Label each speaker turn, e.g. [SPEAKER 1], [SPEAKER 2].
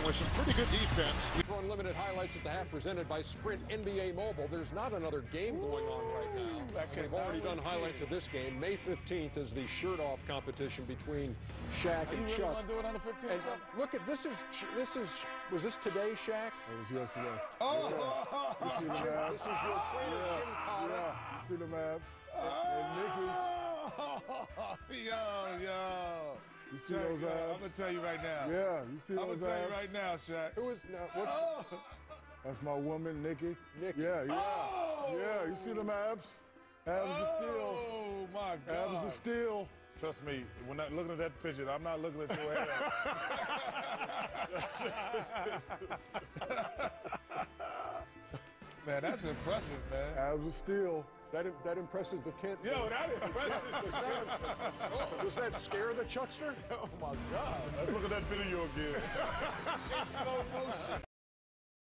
[SPEAKER 1] and with some pretty good defense.
[SPEAKER 2] For unlimited highlights at the half presented by Sprint NBA Mobile. There's not another game going on right now.
[SPEAKER 3] that
[SPEAKER 2] They've already done highlights of this game. May 15th is the shirt-off competition between Shaq
[SPEAKER 3] Are you
[SPEAKER 2] and
[SPEAKER 3] really
[SPEAKER 2] Chuck.
[SPEAKER 3] gonna do it on the 15th?
[SPEAKER 2] And look at this is this is was this today, Shaq?
[SPEAKER 4] It was yesterday.
[SPEAKER 3] oh,
[SPEAKER 4] You see the abs?
[SPEAKER 2] This is your trainer Jim Cotter.
[SPEAKER 4] Yeah, you see the abs? And Nikki, oh!
[SPEAKER 3] yo, yo.
[SPEAKER 4] You see
[SPEAKER 3] Shaq,
[SPEAKER 4] those
[SPEAKER 3] uh,
[SPEAKER 4] abs?
[SPEAKER 3] I'm gonna tell you right now.
[SPEAKER 4] Yeah, you see
[SPEAKER 3] I'm gonna tell you right now, Shaq.
[SPEAKER 2] Who is no, what's
[SPEAKER 3] Oh,
[SPEAKER 4] That's my woman, Nikki.
[SPEAKER 2] Nikki.
[SPEAKER 4] Yeah, yeah.
[SPEAKER 3] Oh!
[SPEAKER 4] Yeah, you see them abs? Abs are steel.
[SPEAKER 3] oh my God.
[SPEAKER 4] Abs are steel.
[SPEAKER 3] Trust me, when I'm looking at that picture, I'm not looking at your abs. man, that's impressive, man.
[SPEAKER 4] Abs are steel.
[SPEAKER 2] that that impresses the kid?
[SPEAKER 3] Yo, that impressive.
[SPEAKER 2] Does that scare the Chuckster?
[SPEAKER 3] oh my God. Look at that video again. In slow motion.